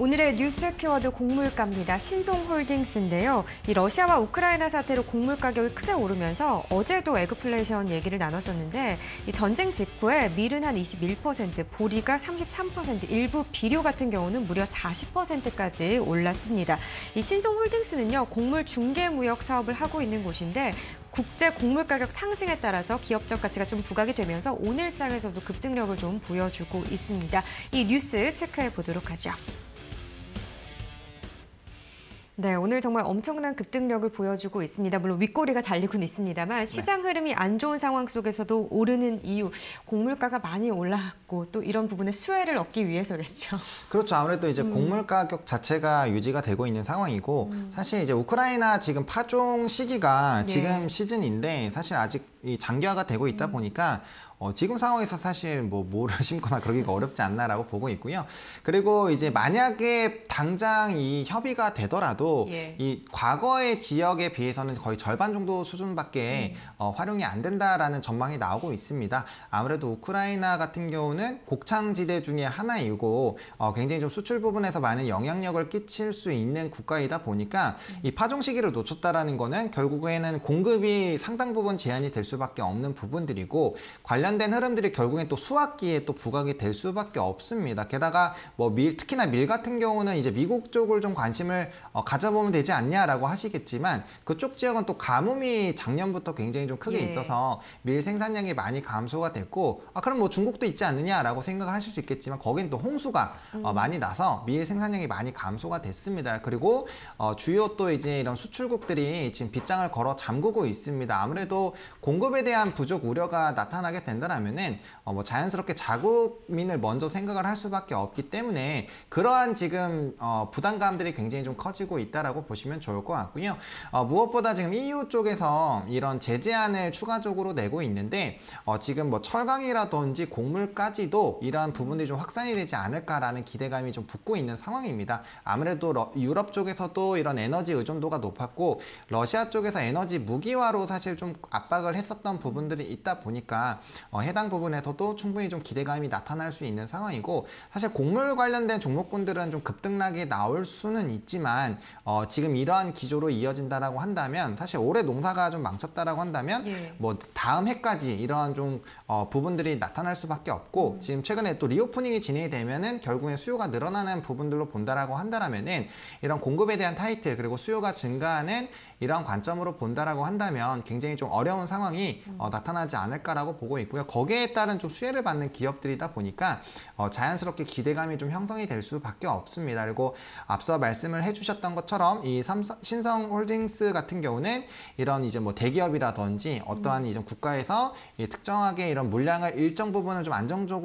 오늘의 뉴스 키워드 곡물가입니다. 신송홀딩스인데요. 이 러시아와 우크라이나 사태로 곡물 가격이 크게 오르면서 어제도 애그플레이션 얘기를 나눴었는데 이 전쟁 직후에 밀은 한 21%, 보리가 33%, 일부 비료 같은 경우는 무려 40%까지 올랐습니다. 이 신송홀딩스는요, 곡물 중개 무역 사업을 하고 있는 곳인데 국제 곡물 가격 상승에 따라서 기업적 가치가 좀 부각이 되면서 오늘장에서도 급등력을 좀 보여주고 있습니다. 이 뉴스 체크해 보도록 하죠. 네, 오늘 정말 엄청난 급등력을 보여주고 있습니다. 물론 윗꼬리가 달리고는 있습니다만 시장 흐름이 안 좋은 상황 속에서도 오르는 이유, 곡물가가 많이 올 랐고 또 이런 부분에 수혜를 얻기 위해서겠죠. 그렇죠. 아무래도 이제 곡물 가격 자체가 유지가 되고 있는 상황이고 사실 이제 우크라이나 지금 파종 시기가 네. 지금 시즌인데 사실 아직 이 장기화가 되고 있다 보니까 어, 지금 상황에서 사실 뭐 뭐를 심거나 그러기가 어렵지 않나라고 보고 있고요. 그리고 이제 만약에 당장 이 협의가 되더라도 예. 이 과거의 지역에 비해서는 거의 절반 정도 수준밖에 어, 활용이 안 된다라는 전망이 나오고 있습니다. 아무래도 우크라이나 같은 경우는 곡창지대 중에 하나이고 어, 굉장히 좀 수출 부분에서 많은 영향력을 끼칠 수 있는 국가이다 보니까 이 파종 시기를 놓쳤다라는 거는 결국에는 공급이 상당 부분 제한이 될 수밖에 없는 부분들이고 관련된 흐름들이 결국엔 또 수확기에 또 부각이 될 수밖에 없습니다. 게다가 뭐 밀 특히나 밀 같은 경우는 이제 미국 쪽을 좀 관심을 어, 가져보면 되지 않냐라고 하시겠지만 그쪽 지역은 또 가뭄이 작년부터 굉장히 좀 크게 예. 있어서 밀 생산량이 많이 감소가 됐고 아 그럼 뭐 중국도 있지 않느냐 라고 생각을 하실 수 있겠지만 거긴 또 홍수가 어, 많이 나서 밀 생산량이 많이 감소가 됐습니다. 그리고 어, 주요 또 이제 이런 수출국들이 지금 빗장을 걸어 잠그고 있습니다. 아무래도 공급에 대한 부족 우려가 나타나게 된다면은 어, 뭐 자연스럽게 자국민을 먼저 생각을 할 수밖에 없기 때문에 그러한 지금 어, 부담감들이 굉장히 좀 커지고 있다라고 보시면 좋을 것 같고요. 어, 무엇보다 지금 EU 쪽에서 이런 제재안을 추가적으로 내고 있는데 어, 지금 뭐 철강이라든지 곡물까지 도 이러한 부분들이 좀 확산이 되지 않을까라는 기대감이 좀 붙고 있는 상황입니다. 아무래도 러- 유럽 쪽에서도 이런 에너지 의존도가 높았고 러시아 쪽에서 에너지 무기화로 사실 좀 압박을 했었던 부분들이 있다 보니까 어, 해당 부분에서도 충분히 좀 기대감이 나타날 수 있는 상황이고 사실 곡물 관련된 종목군들은 좀 급등락이 나올 수는 있지만 어, 지금 이러한 기조로 이어진다라고 한다면 사실 올해 농사가 좀 망쳤다라고 한다면 예. 뭐 다음 해까지 이러한 좀 어, 부분들이 나타날 수밖에 없고 지금 최근에 또 리오프닝이 진행이 되면은 결국엔 수요가 늘어나는 부분들로 본다라고 한다라면은 이런 공급에 대한 타이틀 그리고 수요가 증가하는 이러한 관점으로 본다라고 한다면 굉장히 좀 어려운 상황이 어, 나타나지 않을까라고 보고 있고요. 거기에 따른 좀 수혜를 받는 기업들이다 보니까 어, 자연스럽게 기대감이 좀 형성이 될 수밖에 없습니다. 그리고 앞서 말씀을 해주셨던 것처럼 이 삼성, 신성홀딩스 같은 경우는 이런 이제 뭐 대기업이라든지 어떠한 이제 국가에서 이 특정하게 이런 물량을 일정 부분은 좀 안정적으로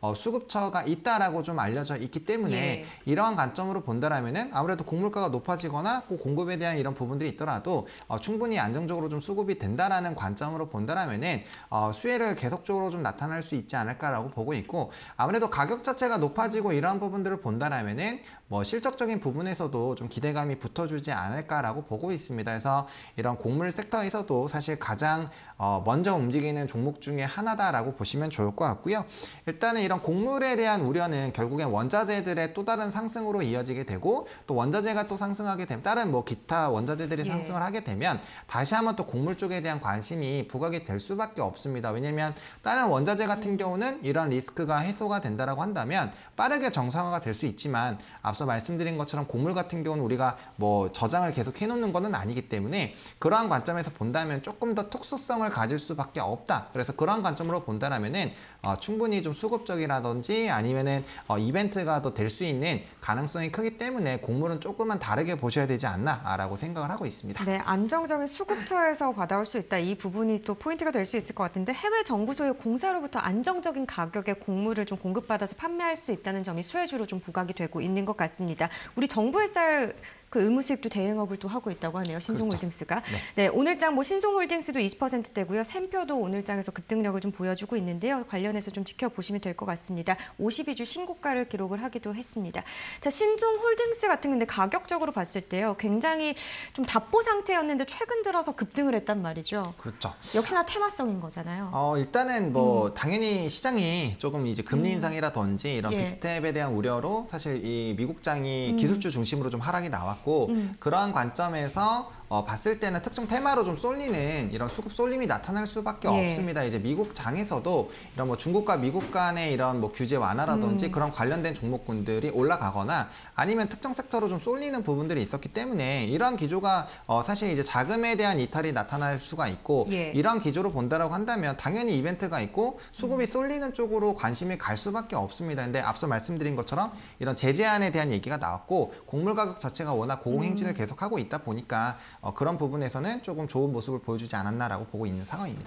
어, 수급처가 있다라고 좀 알려져 있기 때문에 예. 이러한 관점으로 본다라면은 아무래도 곡물가가 높아지거나 그 공급에 대한 이런 부분들이 있더라도 어, 충분히 안정적으로 좀 수급이 된다라는 관점으로 본다라면은 어, 수혜를 계속적으로 좀 나타날 수 있지 않을까라고 보고 있고 아무래도 가격 자체가 높아지고 이러한 부분들을 본다라면은 뭐 실적적인 부분에서도 좀 기대감이 붙어주지 않을까라고 보고 있습니다. 그래서 이런 곡물 섹터에서도 사실 가장 어, 먼저 움직이는 종목 중에 하나다라고 보시면 좋을 것 같고요. 일단은 이런 곡물에 대한 우려는 결국엔 원자재들의 또 다른 상승으로 이어지게 되고 또 원자재가 또 상승하게 되면 다른 뭐 기타 원자재들이 예. 상승을 하게 되면 다시 한번 또 곡물 쪽에 대한 관심이 부각이 될 수밖에 없습니다. 왜냐하면 다른 원자재 같은 경우는 이런 리스크가 해소가 된다라고 한다면 빠르게 정상화가 될 수 있지만 앞서 말씀드린 것처럼 곡물 같은 경우는 우리가 뭐 저장을 계속 해놓는 거는 아니기 때문에 그러한 관점에서 본다면 조금 더 특수성을 가질 수밖에 없다. 그래서 그러한 관점으로 본다라면은 어, 충분히 좀 수급적이라든지 아니면은 어, 이벤트가 더 될 수 있는 가능성이 크기 때문에 곡물은 조금은 다르게 보셔야 되지 않나라고 생각을 하고 있습니다. 네, 안정적인 수급처에서 받아올 수 있다. 이 부분이 또 포인트가 될 수 있을 것 같은데 해외 정부 소유 공사로부터 안정적인 가격의 곡물을 좀 공급받아서 판매할 수 있다는 점이 수혜주로 좀 부각이 되고 있는 것 같습니다. 우리 정부의 쌀 의무 수입도 대행업을 또 하고 있다고 하네요. 신송홀딩스가. 네. 오늘장 뭐 신송홀딩스도 20%대고요. 샘표도 오늘장에서 급등력을 좀 보여주고 있는데요. 관련해서 좀 지켜 지켜보시면 될 것 같습니다. 52주 신고가를 기록을 하기도 했습니다. 자, 신송홀딩스 같은 건데 가격적으로 봤을 때요. 굉장히 좀 답보 상태였는데 최근 들어서 급등을 했단 말이죠. 그렇죠. 역시나 테마성인 거잖아요. 어, 일단은 뭐 당연히 시장이 조금 이제 금리 인상이라든지 이런 예. 빅스텝에 대한 우려로 사실 이 미국장이 음. 기술주 중심으로 좀 하락이 나왔고 음. 그러한 관점에서 어, 봤을 때는 특정 테마로 좀 쏠리는 이런 수급 쏠림이 나타날 수밖에 예. 없습니다. 이제 미국 장에서도 이런 뭐 중국과 미국 간의 이런 뭐 규제 완화라든지 음. 그런 관련된 종목군들이 올라가거나 아니면 특정 섹터로 좀 쏠리는 부분들이 있었기 때문에 이러한 기조가 어, 사실 이제 자금에 대한 이탈이 나타날 수가 있고 예. 이런 기조로 본다라고 한다면 당연히 이벤트가 있고 수급이 음. 쏠리는 쪽으로 관심이 갈 수밖에 없습니다. 근데 앞서 말씀드린 것처럼 이런 제재안에 대한 얘기가 나왔고 곡물 가격 자체가 워낙 고공행진을 음. 계속하고 있다 보니까 어, 그런 부분에서는 조금 좋은 모습을 보여주지 않았나라고 보고 있는 상황입니다.